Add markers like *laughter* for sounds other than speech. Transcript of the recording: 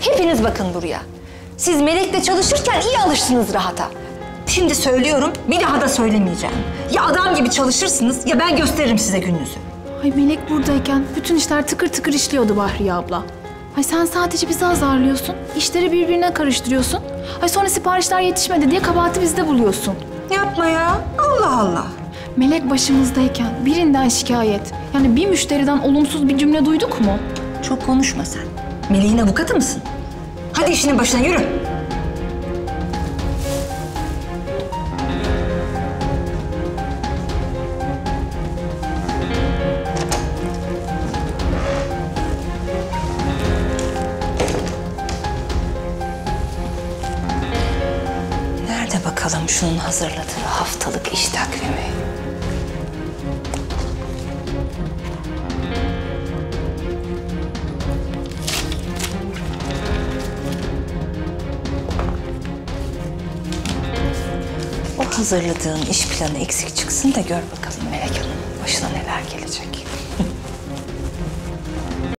Hepiniz bakın buraya. Siz Melek'le çalışırken iyi alıştınız rahata. Şimdi söylüyorum, bir daha da söylemeyeceğim. Ya adam gibi çalışırsınız ya ben gösteririm size gününüzü. Ay Melek buradayken bütün işler tıkır tıkır işliyordu Bahriye abla. Ay sen sadece bizi azarlıyorsun, işleri birbirine karıştırıyorsun. Ay sonra siparişler yetişmedi diye kabahati bizde buluyorsun. Yapma ya. Allah Allah. Melek başımızdayken birinden şikayet, yani bir müşteriden olumsuz bir cümle duyduk mu? Çok konuşma sen. Melek'in avukatı mısın? Hadi işinin başına yürü. Nerede bakalım şunun hazırladığı haftalık iş takvimi? Hazırladığın iş planı eksik çıksın da gör bakalım Melek Hanım. Başına neler gelecek. *laughs*